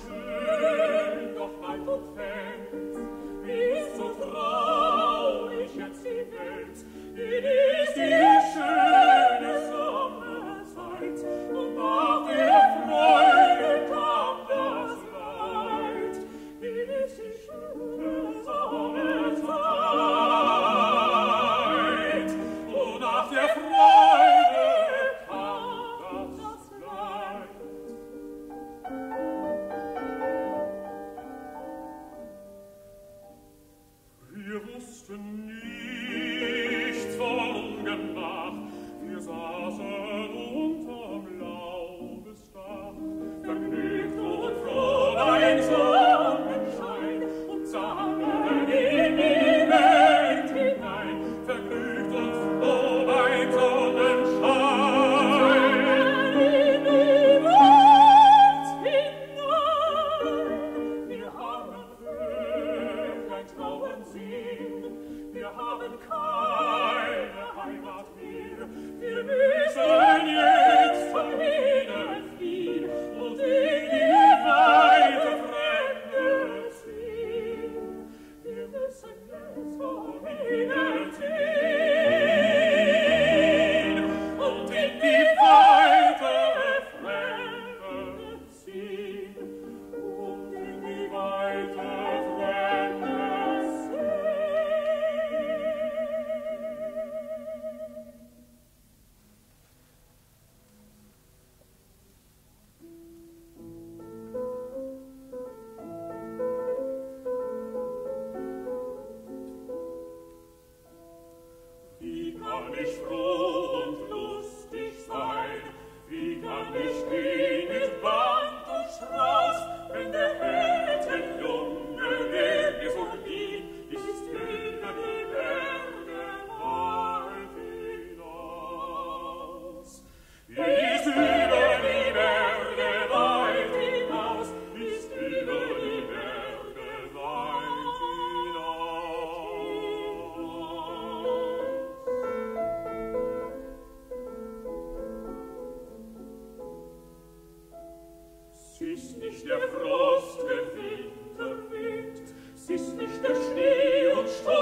true. Sich nicht der Frost, der Winter weht, sich nicht der Schnee und Sturm,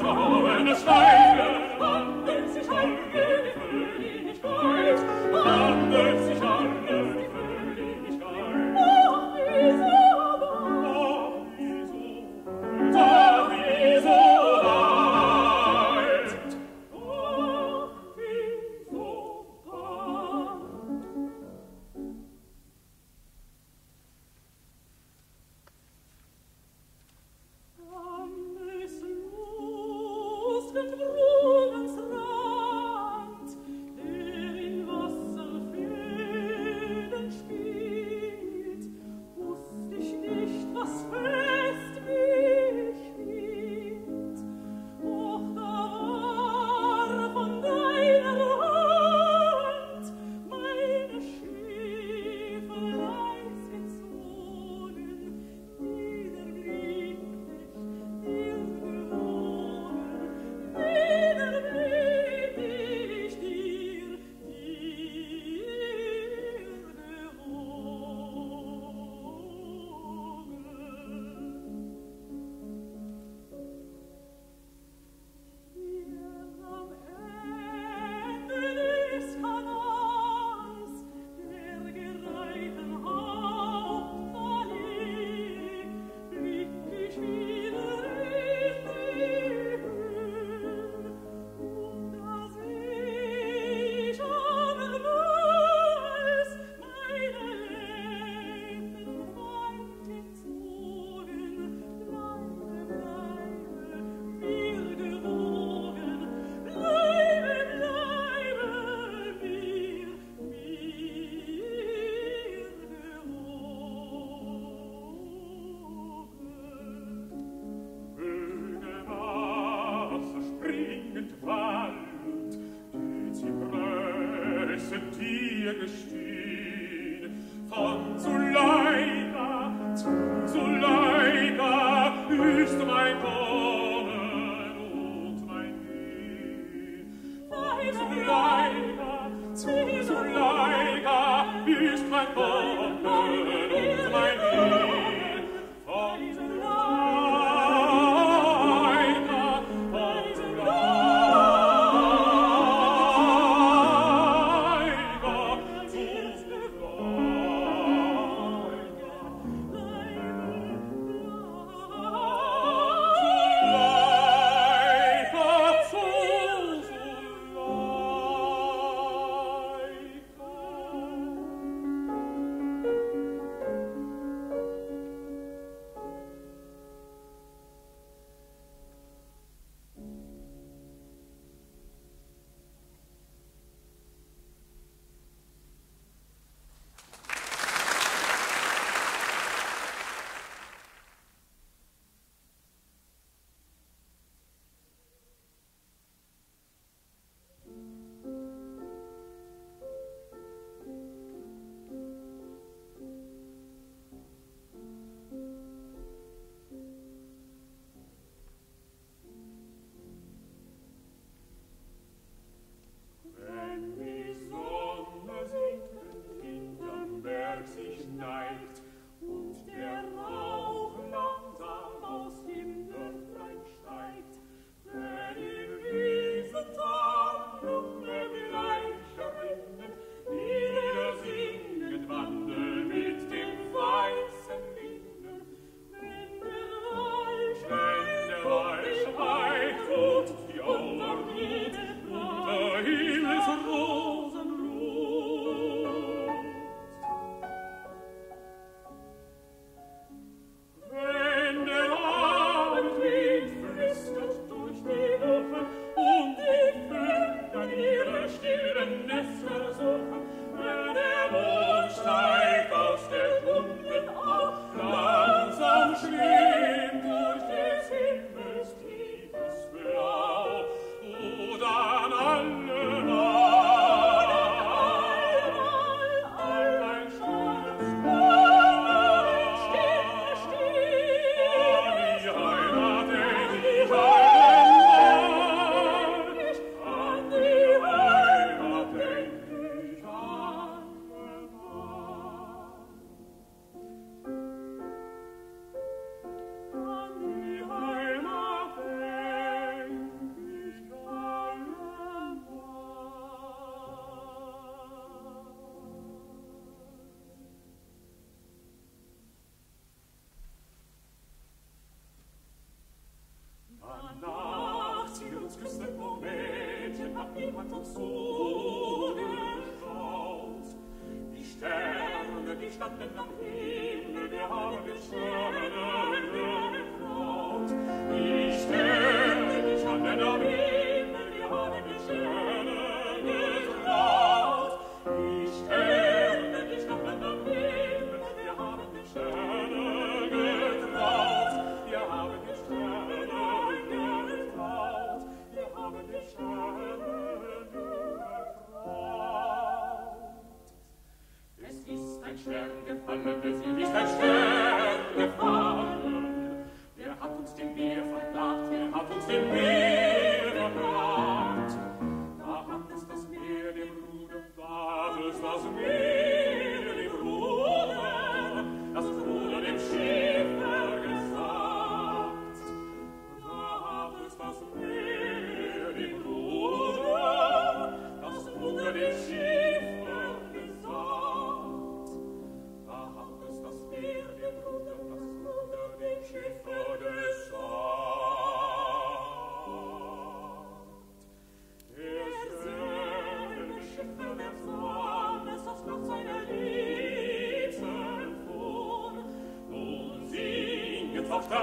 Oh, wenn it's fine.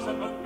thousand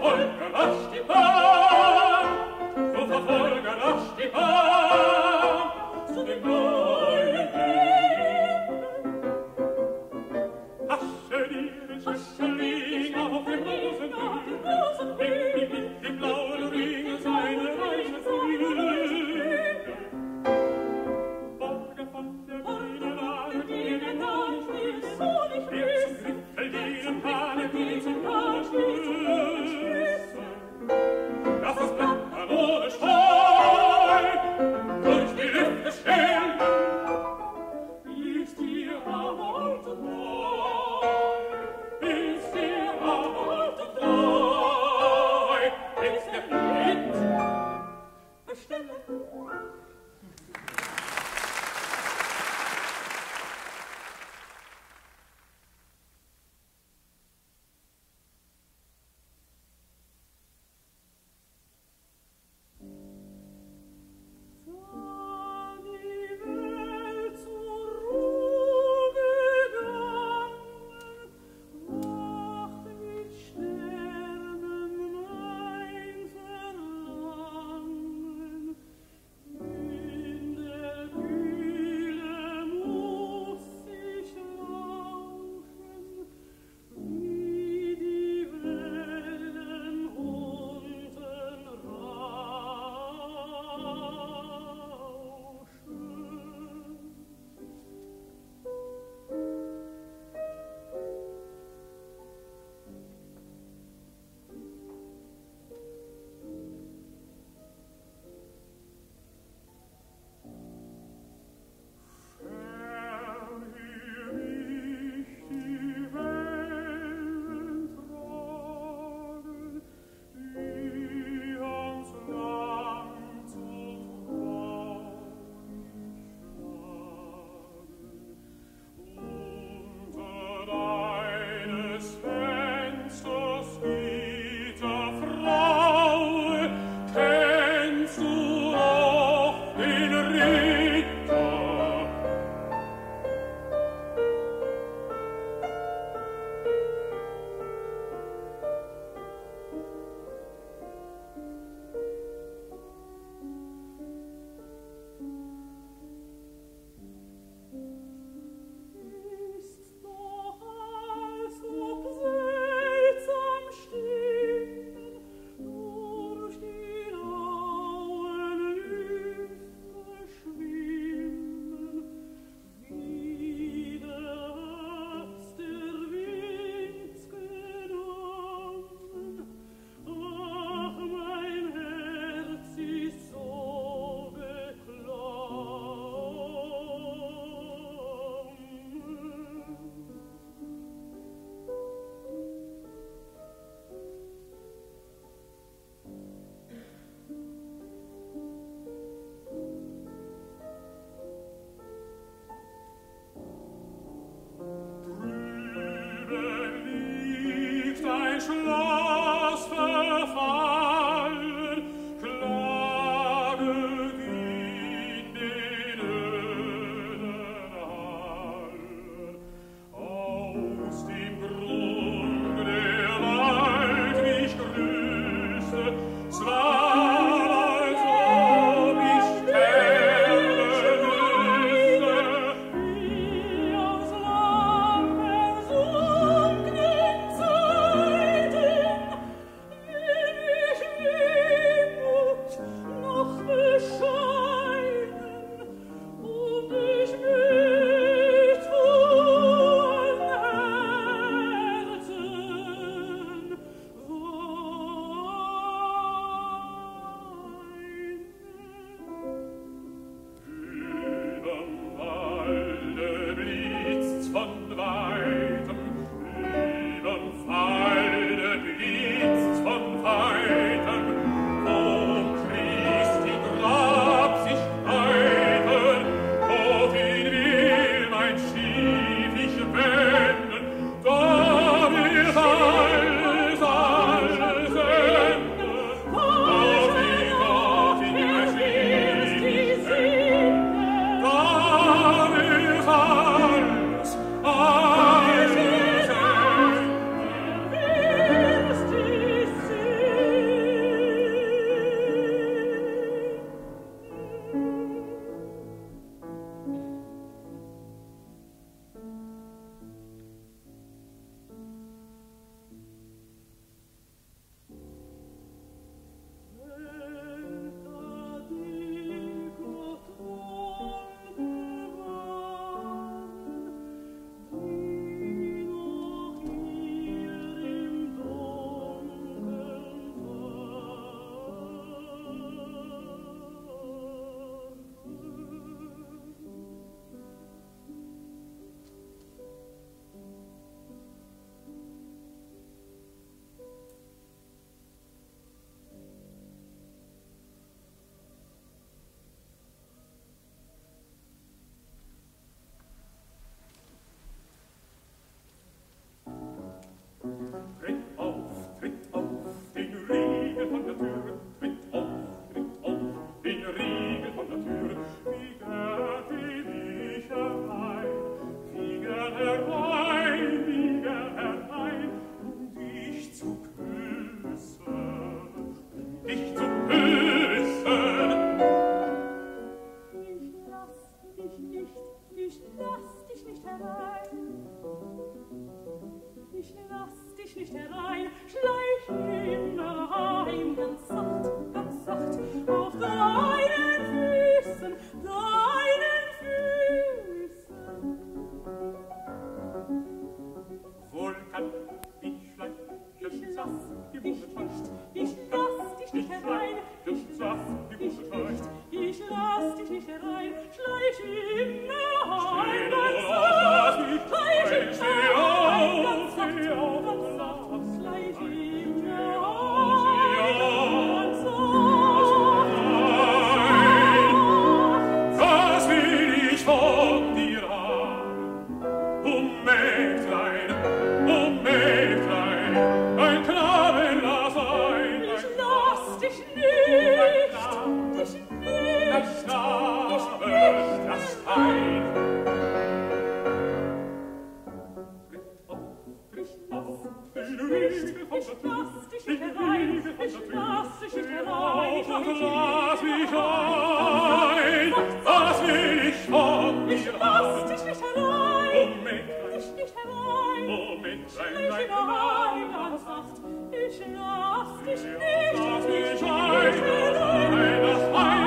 Wolke rasch die Bahn, schlo Ich lass dich nicht, ich will dich allein.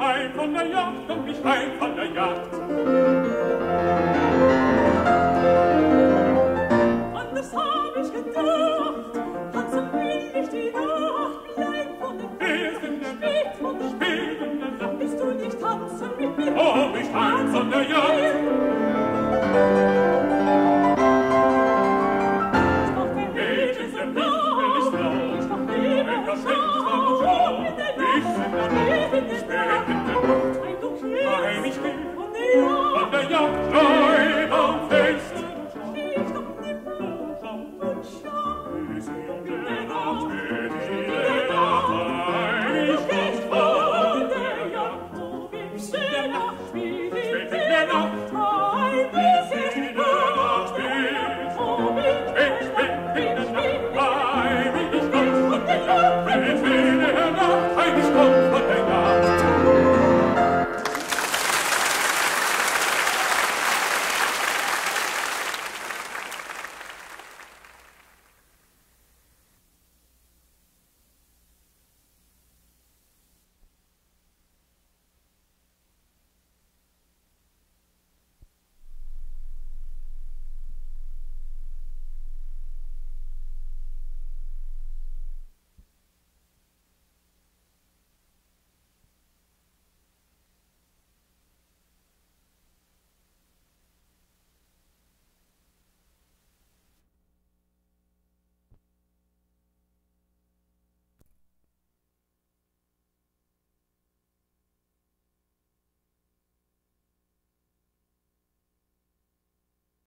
heim von der Jagd, komm ich heim von der Jagd. Anders hab ich gedacht, hat so will ich die Nacht, bleib von den Wesen, spät von der Spät in. Willst du nicht tanzen mit mir? Oh, ich tanze von der Jagd. It's been a